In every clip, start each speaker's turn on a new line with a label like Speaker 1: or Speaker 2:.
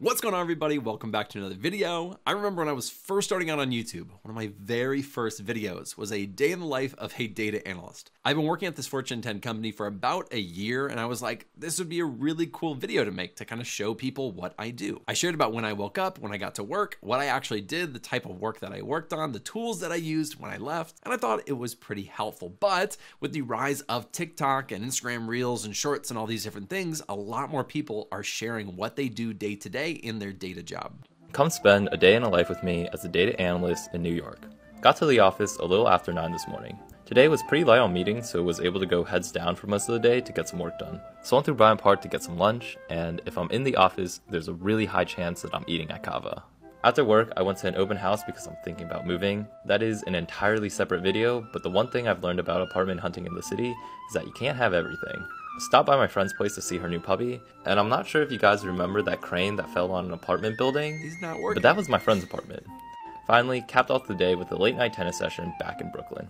Speaker 1: What's going on everybody? Welcome back to another video. I remember when I was first starting out on YouTube, one of my very first videos was a day in the life of a data analyst. I've been working at this Fortune 10 company for about a year and I was like, this would be a really cool video to make to kind of show people what I do. I shared about when I woke up, when I got to work, what I actually did, the type of work that I worked on, the tools that I used when I left, and I thought it was pretty helpful. But with the rise of TikTok and Instagram Reels and Shorts and all these different things, a lot more people are sharing what they do day to day in their data job.
Speaker 2: Come spend a day in a life with me as a data analyst in New York. Got to the office a little after 9 this morning. Today was pretty light on meetings, so I was able to go heads down for most of the day to get some work done. So went through Bryant Park to get some lunch, and if I'm in the office, there's a really high chance that I'm eating at Cava. After work, I went to an open house because I'm thinking about moving. That is an entirely separate video, but the one thing I've learned about apartment hunting in the city is that you can't have everything. Stopped by my friend's place to see her new puppy, and I'm not sure if you guys remember that crane that fell on an apartment building.
Speaker 1: He's not working.
Speaker 2: But that was my friend's apartment. Finally, capped off the day with a late night tennis session back in Brooklyn.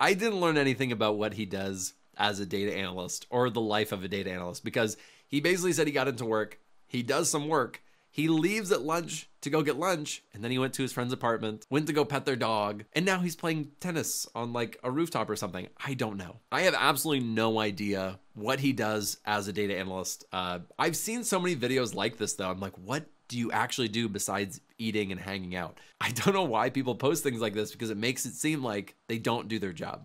Speaker 1: I didn't learn anything about what he does as a data analyst or the life of a data analyst because he basically said he got into work, he does some work, he leaves at lunch to go get lunch, and then he went to his friend's apartment, went to go pet their dog, and now he's playing tennis on like a rooftop or something. I don't know. I have absolutely no idea what he does as a data analyst. Uh, I've seen so many videos like this though. I'm like, what do you actually do besides eating and hanging out? I don't know why people post things like this because it makes it seem like they don't do their job.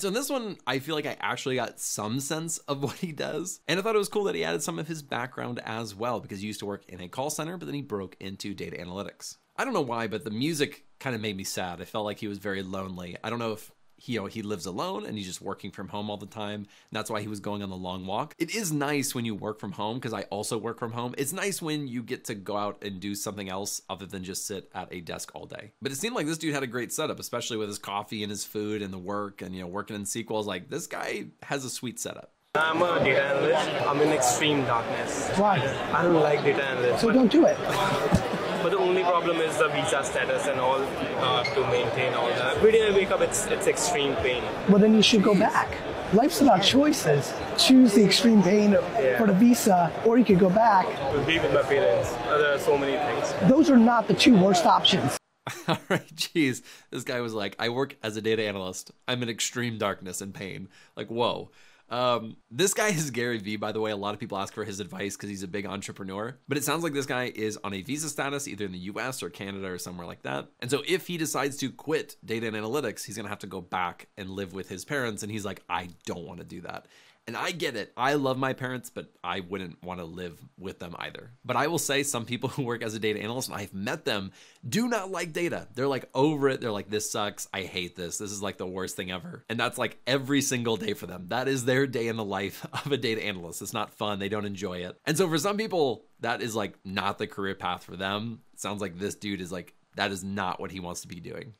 Speaker 1: So in this one, I feel like I actually got some sense of what he does. And I thought it was cool that he added some of his background as well, because he used to work in a call center, but then he broke into data analytics. I don't know why, but the music kind of made me sad. I felt like he was very lonely. I don't know if he, you know, he lives alone and he's just working from home all the time. And that's why he was going on the long walk. It is nice when you work from home because I also work from home. It's nice when you get to go out and do something else other than just sit at a desk all day. But it seemed like this dude had a great setup, especially with his coffee and his food and the work and, you know, working in sequels. Like this guy has a sweet setup.
Speaker 3: I'm a data analyst. I'm in extreme darkness.
Speaker 4: Why?
Speaker 3: I don't like data analysts.
Speaker 4: So don't do it.
Speaker 3: but the only problem is the visa status and all uh, to maintain all that. Every day I wake up, it's it's extreme pain.
Speaker 4: Well, then you should go back. Life's about choices. Choose the extreme pain for the visa, or you could go back.
Speaker 3: To be with my parents. Uh, there are so many things.
Speaker 4: Those are not the two worst options.
Speaker 1: All right, geez. This guy was like, I work as a data analyst. I'm in extreme darkness and pain. Like, whoa. Um, this guy is Gary Vee, by the way. A lot of people ask for his advice because he's a big entrepreneur. But it sounds like this guy is on a visa status, either in the US or Canada or somewhere like that. And so if he decides to quit data and analytics, he's going to have to go back and live with his parents. And he's like, I don't want to do that. And I get it. I love my parents, but I wouldn't want to live with them either. But I will say some people who work as a data analyst, and I've met them, do not like data. They're like over it. They're like, this sucks. I hate this. This is like the worst thing ever. And that's like every single day for them. That is their day in the life of a data analyst. It's not fun. They don't enjoy it. And so for some people, that is like not the career path for them. It sounds like this dude is like, that is not what he wants to be doing.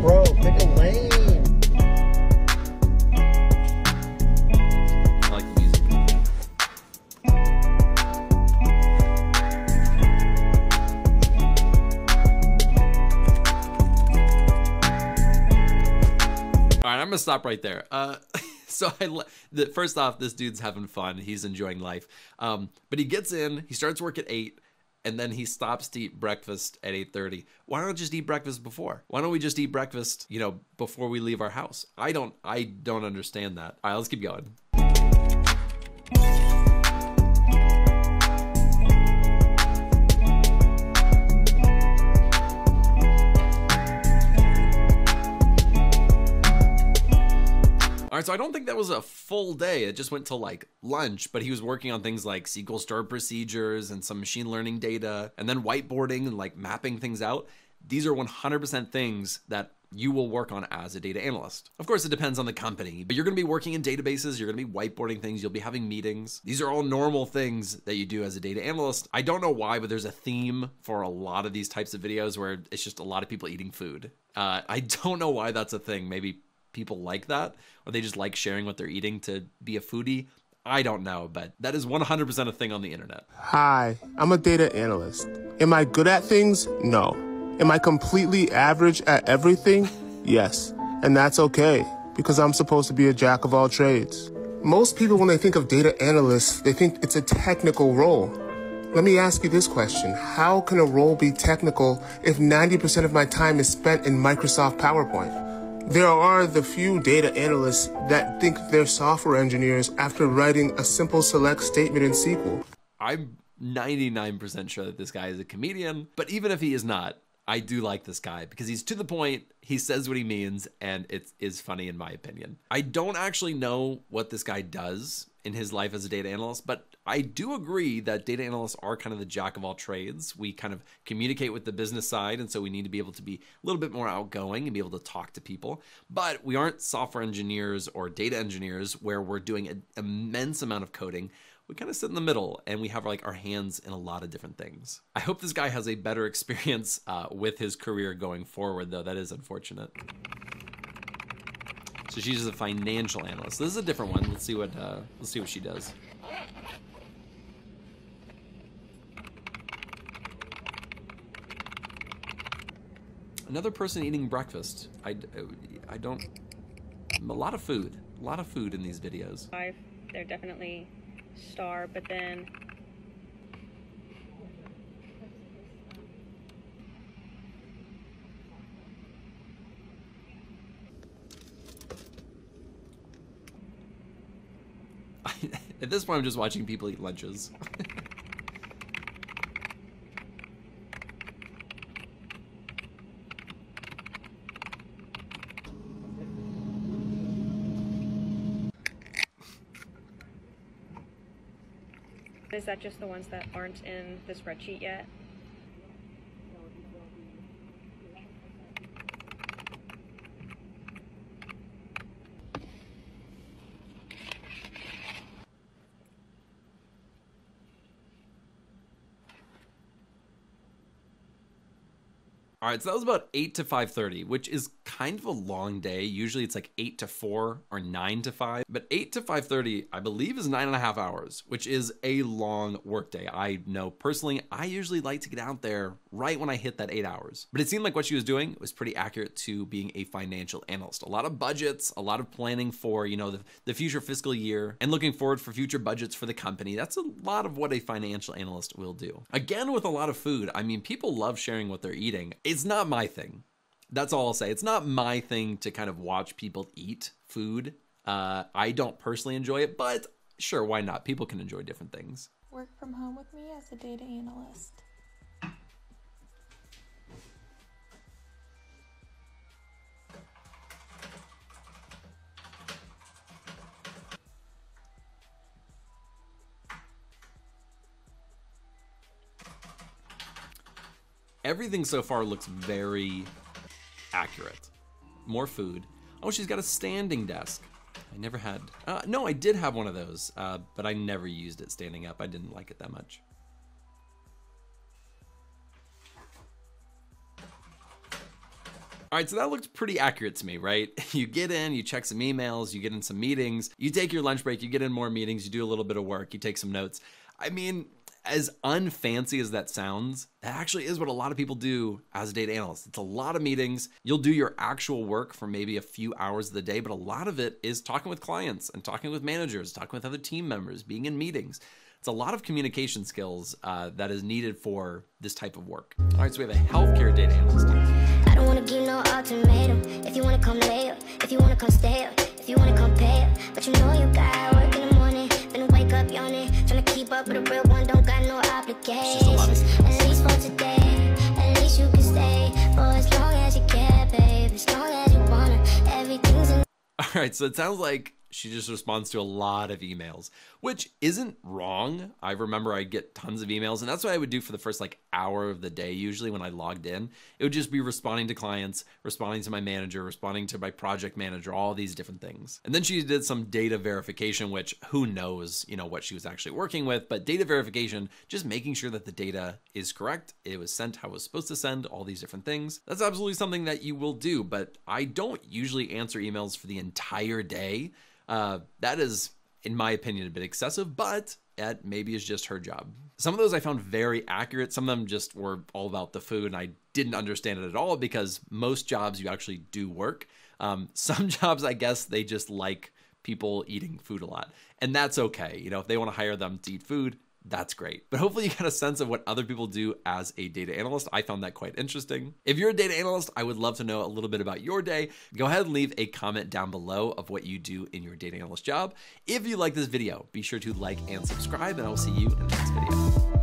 Speaker 5: Bro,
Speaker 1: Gonna stop right there. Uh, so I the, first off, this dude's having fun. He's enjoying life. Um, but he gets in. He starts work at eight, and then he stops to eat breakfast at eight thirty. Why don't just eat breakfast before? Why don't we just eat breakfast? You know, before we leave our house. I don't. I don't understand that. All right, let's keep going. Right, so I don't think that was a full day. It just went till like lunch, but he was working on things like SQL stored procedures and some machine learning data, and then whiteboarding and like mapping things out. These are 100% things that you will work on as a data analyst. Of course, it depends on the company, but you're going to be working in databases, you're going to be whiteboarding things, you'll be having meetings. These are all normal things that you do as a data analyst. I don't know why, but there's a theme for a lot of these types of videos where it's just a lot of people eating food. Uh, I don't know why that's a thing. Maybe people like that, or they just like sharing what they're eating to be a foodie. I don't know, but that is 100% a thing on the internet.
Speaker 5: Hi, I'm a data analyst. Am I good at things? No. Am I completely average at everything? Yes. And that's okay, because I'm supposed to be a jack of all trades. Most people, when they think of data analysts, they think it's a technical role. Let me ask you this question How can a role be technical if 90% of my time is spent in Microsoft PowerPoint? There are the few data analysts that think they're software engineers after writing a simple select statement in SQL.
Speaker 1: I'm 99% sure that this guy is a comedian, but even if he is not, I do like this guy because he's to the point, he says what he means, and it is funny in my opinion. I don't actually know what this guy does in his life as a data analyst, but I do agree that data analysts are kind of the jack of all trades. We kind of communicate with the business side, and so we need to be able to be a little bit more outgoing and be able to talk to people. But we aren't software engineers or data engineers where we're doing an immense amount of coding we kind of sit in the middle and we have like our hands in a lot of different things. I hope this guy has a better experience uh, with his career going forward, though. That is unfortunate. So she's a financial analyst. This is a different one. Let's see what uh, let's see what she does. Another person eating breakfast. I, I don't. A lot of food. A lot of food in these videos.
Speaker 6: Five. They're definitely star, but then
Speaker 1: At this point, I'm just watching people eat lunches.
Speaker 6: Is that just the ones that aren't in the spreadsheet yet?
Speaker 1: All right, so that was about 8 to 5:30, which is kind of a long day. Usually it's like 8 to 4 or 9 to 5, but 8 to 5:30, I believe, is nine and a half hours, which is a long workday. I know personally, I usually like to get out there right when I hit that eight hours. But it seemed like what she was doing was pretty accurate to being a financial analyst. A lot of budgets, a lot of planning for you know the, the future fiscal year, and looking forward for future budgets for the company. That's a lot of what a financial analyst will do. Again, with a lot of food, I mean, people love sharing what they're eating it's not my thing. That's all I'll say. It's not my thing to kind of watch people eat food. Uh, I don't personally enjoy it, but sure, why not? People can enjoy different things.
Speaker 7: Work from home with me as a data analyst.
Speaker 1: Everything so far looks very accurate. More food. Oh, she's got a standing desk. I never had. Uh, no, I did have one of those, uh, but I never used it standing up. I didn't like it that much. All right, so that looks pretty accurate to me, right? You get in, you check some emails, you get in some meetings, you take your lunch break, you get in more meetings, you do a little bit of work, you take some notes. I mean, as unfancy as that sounds, that actually is what a lot of people do as a data analyst. It's a lot of meetings. You'll do your actual work for maybe a few hours of the day, but a lot of it is talking with clients and talking with managers, talking with other team members, being in meetings. It's a lot of communication skills uh, that is needed for this type of work. All right, so we have a healthcare data analyst. I don't wanna give no ultimatum. If you wanna come lay up, if you wanna come stay up, if you wanna come pay up, but you know you got work in the morning, then wake up yawning, trying to keep up with a real no. At least for today, at least you can stay for as long as you care, babe. As long as you wanna, everything's All right, so it sounds like she just responds to a lot of emails, which isn't wrong. I remember I get tons of emails, and that's what I would do for the first like hour of the day usually when I logged in. It would just be responding to clients, responding to my manager, responding to my project manager, all these different things. And then she did some data verification, which who knows, you know, what she was actually working with, but data verification, just making sure that the data is correct, it was sent how it was supposed to send, all these different things. That's absolutely something that you will do, but I don't usually answer emails for the entire day. Uh, that is, in my opinion, a bit excessive, but that maybe is just her job. Some of those I found very accurate. Some of them just were all about the food, and I didn't understand it at all because most jobs you actually do work. Um, some jobs, I guess, they just like people eating food a lot, and that's okay. You know, if they want to hire them to eat food, that's great. But hopefully, you got a sense of what other people do as a data analyst. I found that quite interesting. If you're a data analyst, I would love to know a little bit about your day. Go ahead and leave a comment down below of what you do in your data analyst job. If you like this video, be sure to like and subscribe, and I will see you in the next video.